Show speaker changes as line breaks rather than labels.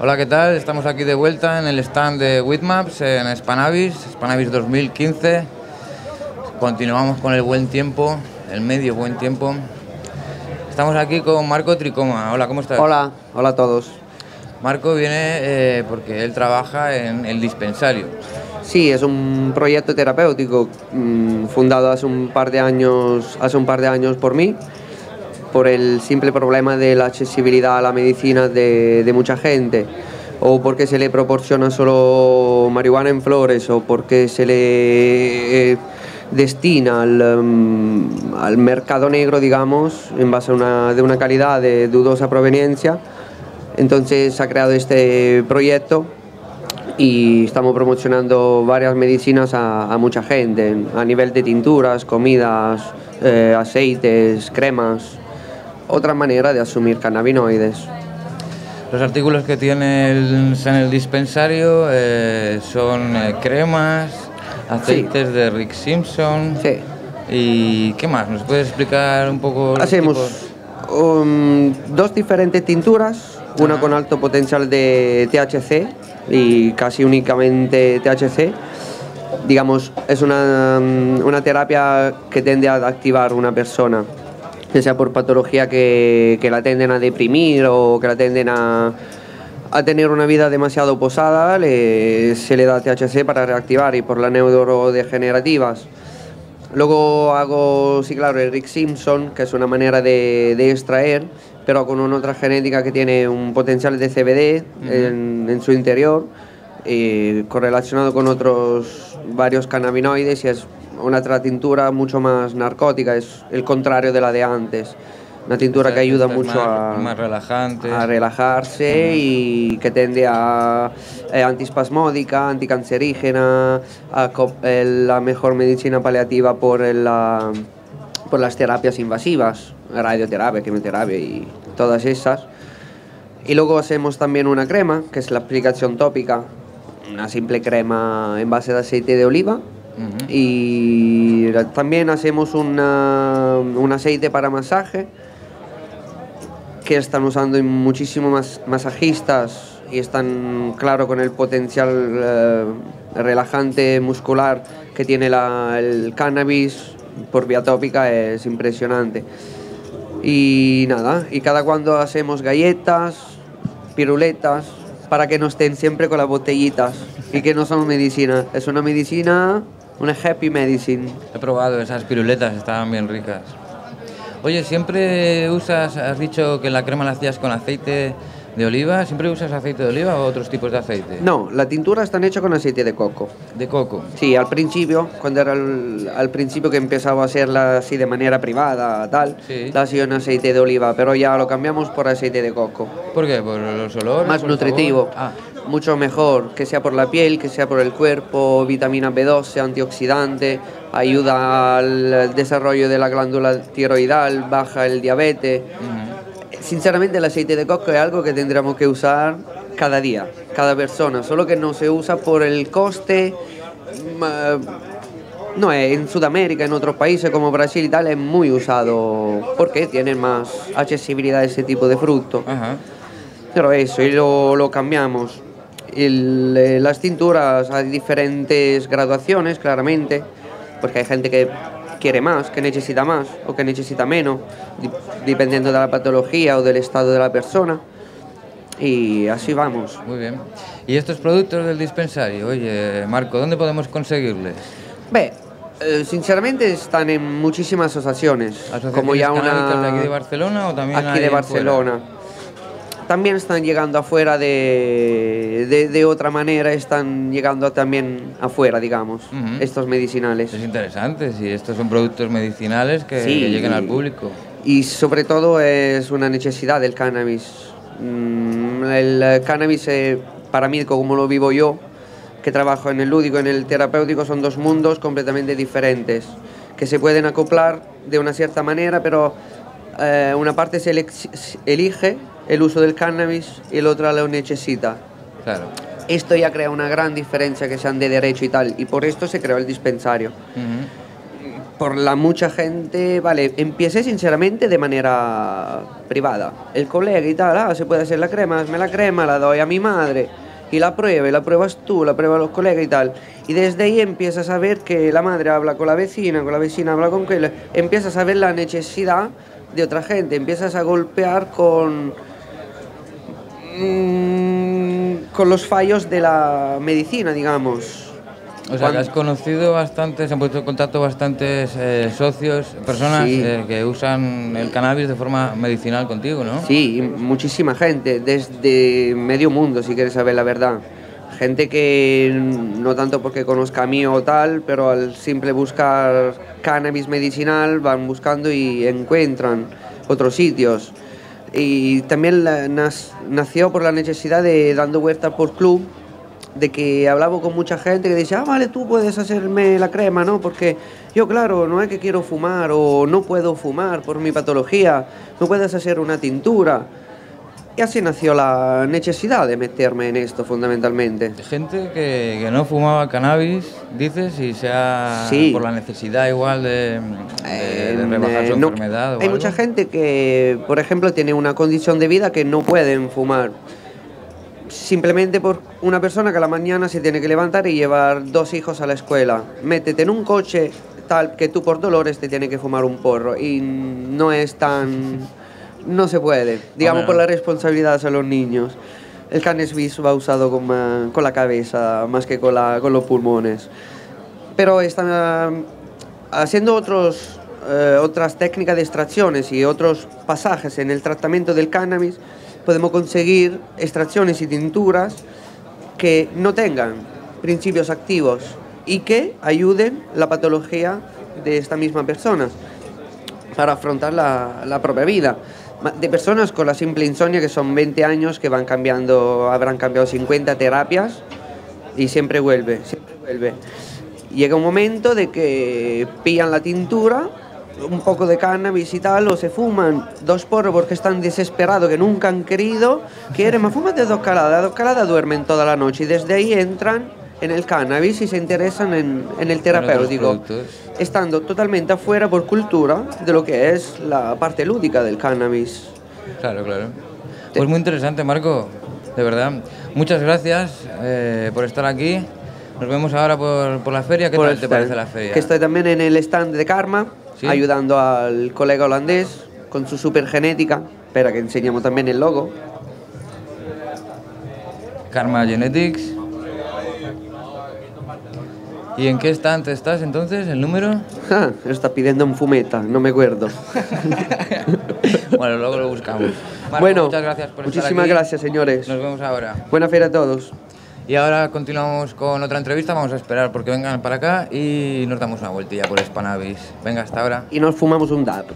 Hola, ¿qué tal? Estamos aquí de vuelta en el stand de Witmaps en Spanavis, Spanavis 2015. Continuamos con el buen tiempo, el medio buen tiempo. Estamos aquí con Marco Tricoma. Hola, ¿cómo estás?
Hola, hola a todos.
Marco viene eh, porque él trabaja en el dispensario.
Sí, es un proyecto terapéutico mm, fundado hace un par de años, hace un par de años por mí por el simple problema de la accesibilidad a la medicina de, de mucha gente, o porque se le proporciona solo marihuana en flores, o porque se le eh, destina al, um, al, mercado negro, digamos, en base a una, de una calidad de dudosa proveniencia. Entonces se ha creado este proyecto y estamos promocionando varias medicinas a, a mucha gente, a nivel de tinturas, comidas, eh, aceites, cremas otra manera de asumir cannabinoides.
Los artículos que tienes en el dispensario eh, son eh, cremas, aceites
sí.
de Rick Simpson.
Sí.
¿Y qué más? ¿Nos puedes explicar un poco?
Hacemos um, dos diferentes tinturas, una con alto potencial de THC y casi únicamente THC. Digamos, es una, una terapia que tiende a activar una persona ya sea por patología que, que la tenden a deprimir o que la tenden a, a tener una vida demasiado posada, le, se le da THC para reactivar y por las neurodegenerativas. Luego hago, sí, claro, el Rick Simpson, que es una manera de, de extraer, pero con una otra genética que tiene un potencial de CBD uh -huh. en, en, su interior, y correlacionado con otros varios cannabinoides y es una tintura mucho más narcótica, es el contrario de la de antes. Una tintura o sea, que ayuda mucho
más,
a,
más relajante.
a relajarse uh -huh. y que tiende a eh, antispasmódica, anticancerígena, a eh, la mejor medicina paliativa por, la, por las terapias invasivas, radioterapia, quimioterapia y todas esas. Y luego hacemos también una crema, que es la aplicación tópica, una simple crema en base de aceite de oliva, Uh -huh. Y también hacemos una, un aceite para masaje que están usando muchísimos mas, masajistas y están, claro, con el potencial eh, relajante muscular que tiene la, el cannabis por vía tópica es impresionante. Y nada, y cada cuando hacemos galletas, piruletas, para que no estén siempre con las botellitas y que no son medicina. Es una medicina una happy medicine.
He probado esas piruletas, estaban bien ricas. Oye, ¿siempre usas, has dicho que la crema la hacías con aceite de oliva? ¿Siempre usas aceite de oliva o otros tipos de aceite?
No, la tintura está hecha con aceite de coco.
¿De coco?
Sí, al principio, cuando era el, al principio que empezaba a hacerla así de manera privada, tal,
sí.
la hacía en aceite de oliva, pero ya lo cambiamos por aceite de coco.
¿Por qué? ¿Por los olores?
Más nutritivo.
Ah
mucho mejor, que sea por la piel, que sea por el cuerpo, vitamina B12, antioxidante, ayuda al desarrollo de la glándula tiroidal, baja el diabetes. Uh -huh. Sinceramente el aceite de coco es algo que tendríamos que usar cada día, cada persona, solo que no se usa por el coste. No, en Sudamérica, en otros países como Brasil y tal, es muy usado porque tienen más accesibilidad a ese tipo de fruto.
Uh -huh.
Pero eso, y lo, lo cambiamos. El, eh, las tinturas hay diferentes graduaciones, claramente, porque hay gente que quiere más, que necesita más o que necesita menos, dependiendo de la patología o del estado de la persona. Y así vamos.
Muy bien. ¿Y estos productos del dispensario? Oye, Marco, ¿dónde podemos conseguirles?
Ve, eh, sinceramente están en muchísimas asociaciones,
¿Asociaciones
como ya una
de aquí de Barcelona o también
aquí de Barcelona. Fuera? También están llegando afuera de, de, de, otra manera, están llegando también afuera, digamos, uh -huh. estos medicinales.
Es interesante, si estos son productos medicinales que,
sí,
que lleguen al público.
Y sobre todo es una necesidad del cannabis. El cannabis, eh, para mí, como lo vivo yo, que trabajo en el lúdico, en el terapéutico, son dos mundos completamente diferentes, que se pueden acoplar de una cierta manera, pero eh, una parte se elige el uso del cannabis y la otra lo necesita.
Claro.
Esto ya crea una gran diferencia que sean de derecho y tal, y por esto se creó el dispensario.
Uh -huh.
por la mucha gente, vale, empecé sinceramente de manera privada. El colega y tal, ah, se puede hacer la crema, me la crema, la doy a mi madre y la prueba, y la pruebas tú, la prueban los colegas y tal. Y desde ahí empiezas a ver que la madre habla con la vecina, con la vecina habla con que empiezas a ver la necesidad de otra gente, empiezas a golpear con mm, con los fallos de la medicina, digamos.
O sea, que has conocido bastantes, han puesto en contacto bastantes eh, socios, personas eh, que usan el cannabis de forma medicinal contigo, ¿no?
Sí, muchísima gente, desde medio mundo, si quieres saber la verdad. Gente que no tanto porque conozca a mí o tal, pero al simple buscar cannabis medicinal van buscando y encuentran otros sitios. Y también nació por la necesidad de dando vueltas por club de que hablaba con mucha gente que decía, ah, vale, tú puedes hacerme la crema, ¿no? Porque yo, claro, no es que quiero fumar o no puedo fumar por mi patología, no puedes hacer una tintura. Y así nació la necesidad de meterme en esto fundamentalmente.
Gente que, no fumaba cannabis, dices, y sea por la necesidad igual de, rebajar su enfermedad.
hay mucha gente que, por ejemplo, tiene una condición de vida que no pueden fumar simplemente por una persona que a la mañana se tiene que levantar y llevar dos hijos a la escuela. Métete en un coche tal que tú por dolores te tiene que fumar un porro y no es tan... no se puede, digamos por la responsabilidad a los niños. El cannabis va usado con, con la cabeza más que con, la, con los pulmones. Pero está haciendo otros, eh, otras técnicas de extracciones y otros pasajes en el tratamiento del cannabis, podemos conseguir extracciones y tinturas que no tengan principios activos y que ayuden la patología de esta misma persona para afrontar la, la propia vida. De personas con la simple insomnia que son 20 años que van cambiando, habrán cambiado 50 terapias y siempre vuelve, siempre vuelve. Llega un momento de que pillan la tintura un poco de cannabis y tal, o se fuman dos porros porque están desesperados, que nunca han querido, quieren, más de dos caladas, dos caladas duermen toda la noche y desde ahí entran en el cannabis y se interesan en, en el terapéutico, estando totalmente afuera por cultura de lo que es la parte lúdica del cannabis.
Claro, claro. Pues muy interesante, Marco, de verdad. Muchas gracias eh, por estar aquí. Nos vemos ahora por, por la feria. ¿Qué tal te parece la feria?
Que estoy también en el stand de Karma ayudando al colega holandés con su supergenética. Espera que enseñemos también el logo.
Karma Genetics. ¿Y en qué estante estás entonces? ¿El número?
está pidiendo un fumeta, no me acuerdo.
bueno, luego lo buscamos.
bueno, muchas gracias por Muchísimas gracias, señores.
Nos vemos ahora.
Buena feria a todos.
Y ahora continuamos con otra entrevista. Vamos a esperar porque vengan para acá y nos damos una vueltilla por Spanavis. Venga, hasta ahora.
Y nos fumamos un dab.